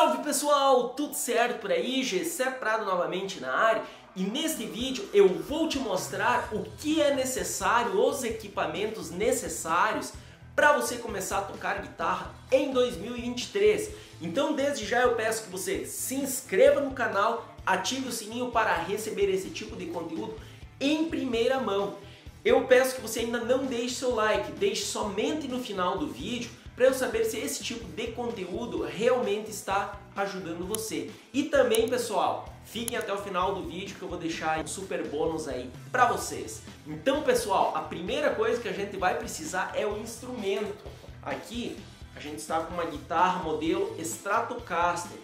Salve pessoal, tudo certo por aí? Gessé Prado novamente na área e neste vídeo eu vou te mostrar o que é necessário, os equipamentos necessários para você começar a tocar guitarra em 2023. Então desde já eu peço que você se inscreva no canal, ative o sininho para receber esse tipo de conteúdo em primeira mão. Eu peço que você ainda não deixe seu like, deixe somente no final do vídeo para eu saber se esse tipo de conteúdo realmente está ajudando você. E também, pessoal, fiquem até o final do vídeo que eu vou deixar um super bônus aí para vocês. Então, pessoal, a primeira coisa que a gente vai precisar é o instrumento. Aqui a gente está com uma guitarra modelo Stratocaster.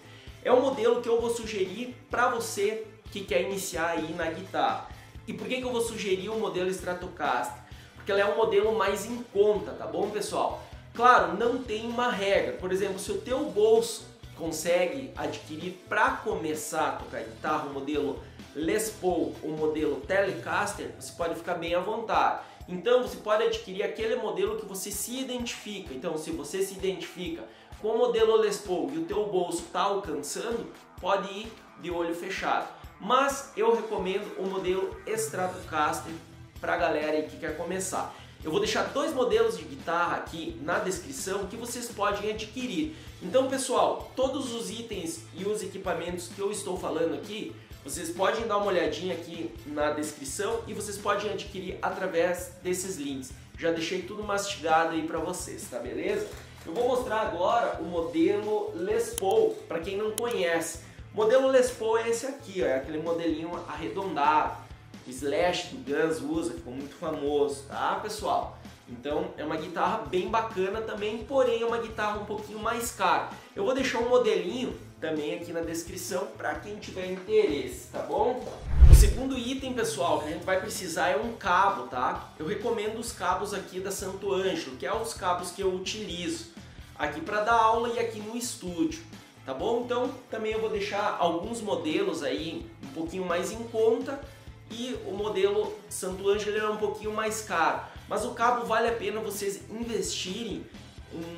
É um modelo que eu vou sugerir para você que quer iniciar aí na guitarra. E por que, que eu vou sugerir o modelo Stratocaster? Porque ela é um modelo mais em conta, tá bom, pessoal? Claro, não tem uma regra. Por exemplo, se o teu bolso consegue adquirir para começar a tocar guitarra o modelo Les Paul, o modelo Telecaster, você pode ficar bem à vontade. Então você pode adquirir aquele modelo que você se identifica. Então se você se identifica com o modelo Les Paul e o teu bolso está alcançando, pode ir de olho fechado. Mas eu recomendo o modelo Stratocaster para a galera que quer começar. Eu vou deixar dois modelos de guitarra aqui na descrição que vocês podem adquirir. Então, pessoal, todos os itens e os equipamentos que eu estou falando aqui, vocês podem dar uma olhadinha aqui na descrição e vocês podem adquirir através desses links. Já deixei tudo mastigado aí para vocês, tá beleza? Eu vou mostrar agora o modelo Les Paul, para quem não conhece. O modelo Les Paul é esse aqui, ó, é aquele modelinho arredondado Slash do Guns usa, ficou muito famoso, tá pessoal? Então é uma guitarra bem bacana também, porém é uma guitarra um pouquinho mais cara. Eu vou deixar um modelinho também aqui na descrição para quem tiver interesse, tá bom? O segundo item, pessoal, que a gente vai precisar é um cabo, tá? Eu recomendo os cabos aqui da Santo Ângelo, que é os cabos que eu utilizo aqui para dar aula e aqui no estúdio, tá bom? Então também eu vou deixar alguns modelos aí um pouquinho mais em conta e o modelo Santo Ângelo é um pouquinho mais caro. Mas o cabo vale a pena vocês investirem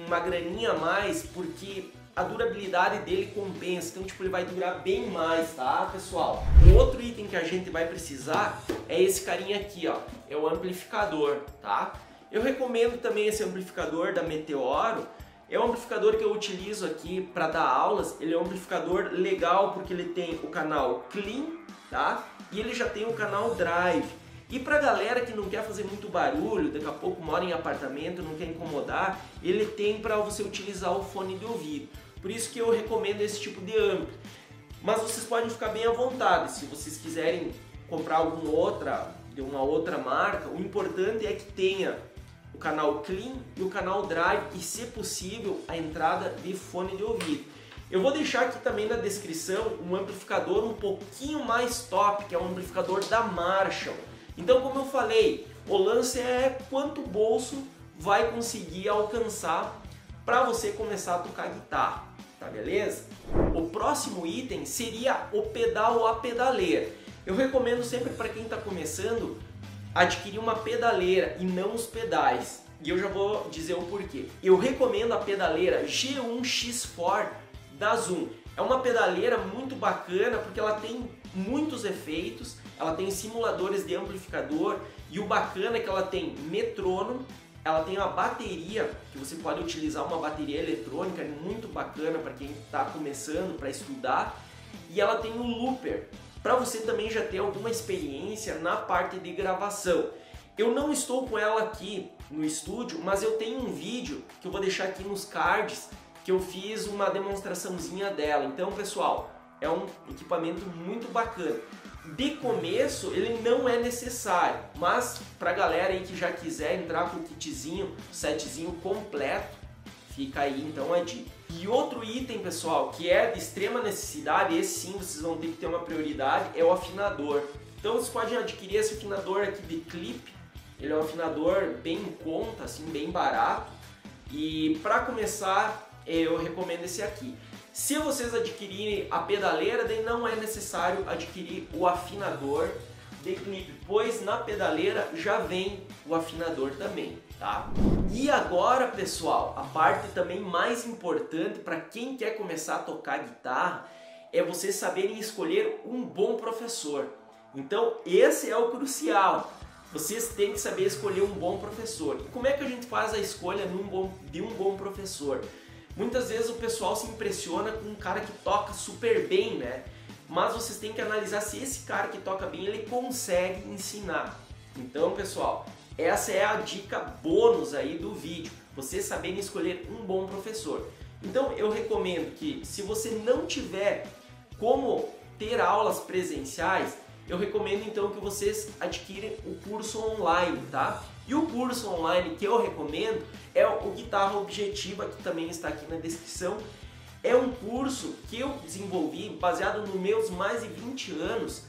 uma graninha a mais porque a durabilidade dele compensa, então tipo ele vai durar bem mais, tá pessoal? O outro item que a gente vai precisar é esse carinha aqui, ó, é o amplificador, tá? Eu recomendo também esse amplificador da Meteoro, é um amplificador que eu utilizo aqui para dar aulas, ele é um amplificador legal porque ele tem o canal clean, tá? E ele já tem o canal Drive. E para galera que não quer fazer muito barulho, daqui a pouco mora em apartamento, não quer incomodar, ele tem para você utilizar o fone de ouvido. Por isso que eu recomendo esse tipo de ampli. Mas vocês podem ficar bem à vontade, se vocês quiserem comprar alguma outra, de uma outra marca, o importante é que tenha o canal Clean e o canal Drive e, se possível, a entrada de fone de ouvido. Eu vou deixar aqui também na descrição um amplificador um pouquinho mais top, que é um amplificador da Marshall. Então, como eu falei, o lance é quanto o bolso vai conseguir alcançar para você começar a tocar guitarra, tá beleza? O próximo item seria o pedal ou a pedaleira. Eu recomendo sempre para quem está começando adquirir uma pedaleira e não os pedais. E eu já vou dizer o porquê. Eu recomendo a pedaleira G1X4 da Zoom. É uma pedaleira muito bacana porque ela tem muitos efeitos, ela tem simuladores de amplificador e o bacana é que ela tem metrônomo, ela tem uma bateria que você pode utilizar uma bateria eletrônica muito bacana para quem está começando para estudar e ela tem um looper para você também já ter alguma experiência na parte de gravação. Eu não estou com ela aqui no estúdio, mas eu tenho um vídeo que eu vou deixar aqui nos cards que eu fiz uma demonstraçãozinha dela. Então, pessoal, é um equipamento muito bacana. De começo, ele não é necessário, mas para galera aí que já quiser entrar com o kitzinho, setzinho completo, fica aí então a dica. E outro item, pessoal, que é de extrema necessidade, esse sim vocês vão ter que ter uma prioridade, é o afinador. Então vocês podem adquirir esse afinador aqui de clipe, ele é um afinador bem em conta, assim, bem barato. E para começar, eu recomendo esse aqui. Se vocês adquirirem a pedaleira, daí não é necessário adquirir o afinador de clipe, pois na pedaleira já vem o afinador também. tá? E agora, pessoal, a parte também mais importante para quem quer começar a tocar guitarra é vocês saberem escolher um bom professor. Então, esse é o crucial. Vocês têm que saber escolher um bom professor. E como é que a gente faz a escolha de um bom professor? Muitas vezes o pessoal se impressiona com um cara que toca super bem, né? Mas vocês têm que analisar se esse cara que toca bem ele consegue ensinar. Então, pessoal, essa é a dica bônus aí do vídeo. Vocês saberem escolher um bom professor. Então, eu recomendo que se você não tiver como ter aulas presenciais, eu recomendo então que vocês adquirem o curso online, tá? E o curso online que eu recomendo é o Guitarra Objetiva, que também está aqui na descrição. É um curso que eu desenvolvi baseado nos meus mais de 20 anos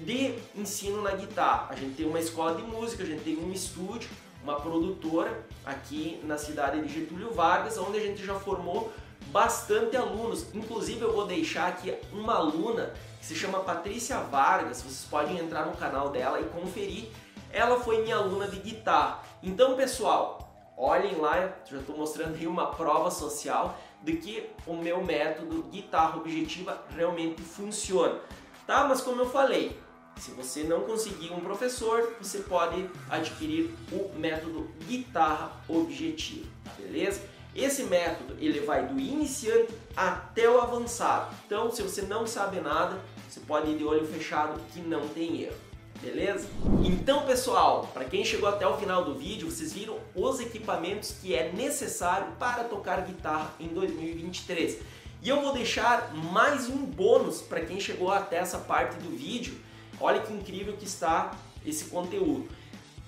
de ensino na guitarra. A gente tem uma escola de música, a gente tem um estúdio, uma produtora aqui na cidade de Getúlio Vargas, onde a gente já formou bastante alunos. Inclusive eu vou deixar aqui uma aluna que se chama Patrícia Vargas, vocês podem entrar no canal dela e conferir. Ela foi minha aluna de guitarra. Então, pessoal, olhem lá, já estou mostrando aí uma prova social de que o meu método guitarra objetiva realmente funciona. Tá? Mas como eu falei, se você não conseguir um professor, você pode adquirir o método guitarra objetiva, beleza? Esse método ele vai do iniciante até o avançado. Então, se você não sabe nada, você pode ir de olho fechado que não tem erro. Beleza? Então, pessoal, para quem chegou até o final do vídeo, vocês viram os equipamentos que é necessário para tocar guitarra em 2023. E eu vou deixar mais um bônus para quem chegou até essa parte do vídeo. Olha que incrível que está esse conteúdo.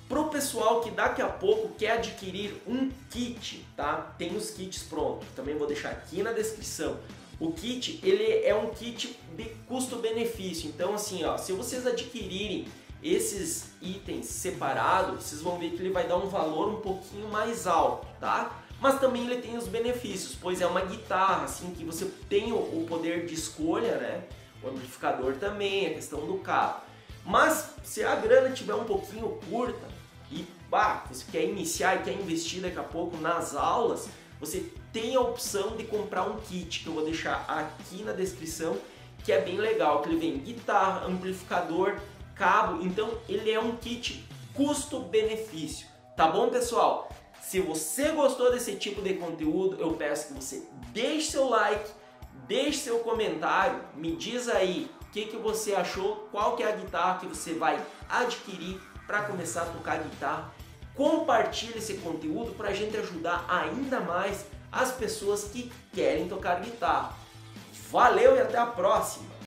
Para o pessoal que daqui a pouco quer adquirir um kit, tá? Tem os kits prontos, também vou deixar aqui na descrição. O kit, ele é um kit de custo-benefício, então assim, ó, se vocês adquirirem esses itens separados, vocês vão ver que ele vai dar um valor um pouquinho mais alto, tá? Mas também ele tem os benefícios, pois é uma guitarra, assim, que você tem o poder de escolha, né? O amplificador também, a questão do cabo. Mas se a grana tiver um pouquinho curta e bah, você quer iniciar e quer investir daqui a pouco nas aulas, você tem a opção de comprar um kit que eu vou deixar aqui na descrição, que é bem legal, que ele vem guitarra, amplificador, cabo, então ele é um kit custo-benefício. Tá bom, pessoal? Se você gostou desse tipo de conteúdo, eu peço que você deixe seu like, deixe seu comentário, me diz aí que, que você achou, qual que é a guitarra que você vai adquirir para começar a tocar guitarra. Compartilhe esse conteúdo para a gente ajudar ainda mais as pessoas que querem tocar guitarra. Valeu e até a próxima!